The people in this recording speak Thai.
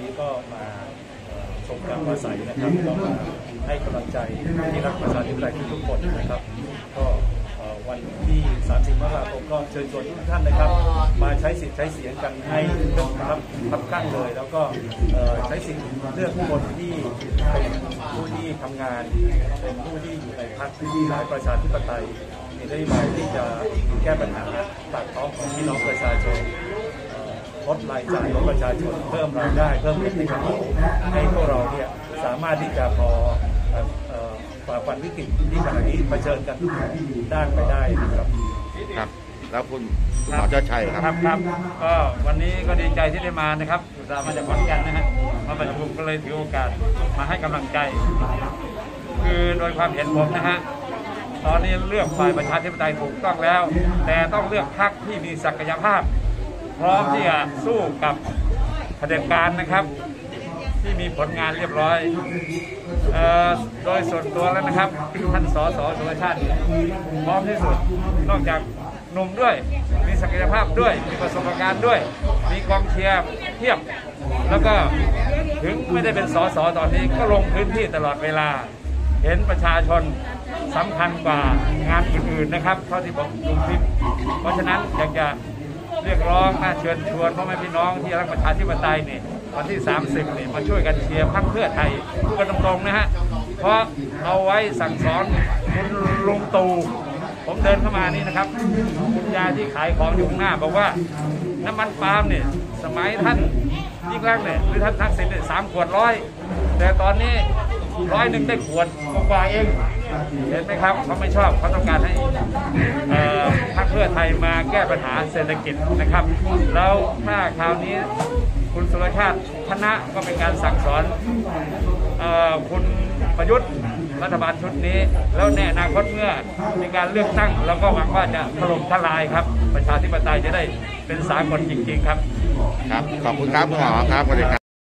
นี้ก็มาชมการปราศัยนะครับก็มาให้กำลังใจที่รักประชาธิปไตยทุกคนนะครับ ก็วันที่ 30 มกราคมก็เชิญชวนทุกท่านนะครับ มาใช้สิทธิ์ใช้เสียงกันให้เลือกรับรับข้างเลย แล้วก็ใช้สิทธิ์เลือกคนที่เป็นผู้ที่ทำงานเป็นผู้ที่อยู่ในพรรคที่หลายประชาธิปไตยมีนโยบายที่จะแก้ปัญหาปากท้องของพี่น้องประชาชน ลดรายจ่ายของประชาชนเพิ่มรายได้เพิ่มเงินในกระเป๋าให้พวกเราเนี่ยสามารถที่จะพอเอ่อเอ่อฝ่าฟันวิกฤตที่ขณะนี้เผชิญกันทุกด้านไปได้นะครับครับ แล้วคุณคุณหมอเจ้าชัยครับครับครับก็วันนี้ก็ดีใจที่ได้มานะครับอุตส่าห์มาจากขอนแก่นนะฮะมาประชุมก็เลยถือโอกาสมาให้กำลังใจ คือโดยความเห็นผมนะฮะตอนนี้เลือกฝ่ายประชาธิปไตยถูกต้องแล้ว แต่ต้องเลือกพรรคที่มีศักยภาพ พร้อมที่จะสู้กับเผด็จการนะครับ ที่มีผลงานเรียบร้อยออโดยส่วนตัวแล้วนะครับ ท่านสสสุรชาติพร้อมที่สุดนอกจากหนุ่มด้วย มีศักยภาพด้วย มีประสบการณ์ด้วย มีกองเชียร์เทียบ แล้วก็ถึงไม่ได้เป็นสสตอนนี้ก็ลงพื้นที่ตลอดเวลา เห็นประชาชนสำคัญกว่างานอื่นๆนะครับ เท่าที่ผมดูคลิป เพราะฉะนั้นอยากจะ เรียกร้องนะเชิญชวนพ่อแม่พี่น้องที่รักประชาธิปไตยนี่วันที่ 30นี่มาช่วยกันเชียร์พรรคเพื่อไทยพูดกันตรงๆนะฮะเพราะเอาไว้สั่งสอนคุณลุงตู่ผมเดินเข้ามานี่นะครับคุณยายที่ขายของอยู่ข้างหน้าบอกว่าน้ำมันปาล์มเนี่ยสมัยท่านยิ่งรักเนี่ยหรือท่านทักษิณเนี่ยสามขวดร้อยแต่ตอนนี้ ร้อยหนึ่งได้ขวดกว่าเองเห็นไหมครับเขาไม่ชอบเขาต้องการให้พรรคเพื่อไทยมาแก้ปัญหาเศรษฐกิจนะครับ แล้วถ้าคราวนี้คุณสุรชาติชนะก็เป็นการสั่งสอนออคุณประยุทธ์รัฐบาลชุดนี้ แล้วในอนาคตเมื่อมีการเลือกตั้งเราก็หวังว่าจะถล่มทลายครับ ประชาธิปไตยจะได้เป็นสากลจริง ๆ ครับ ครับ ขอบคุณครับคุณหมอครับสวัสดีครับ